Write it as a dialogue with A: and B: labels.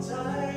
A: time.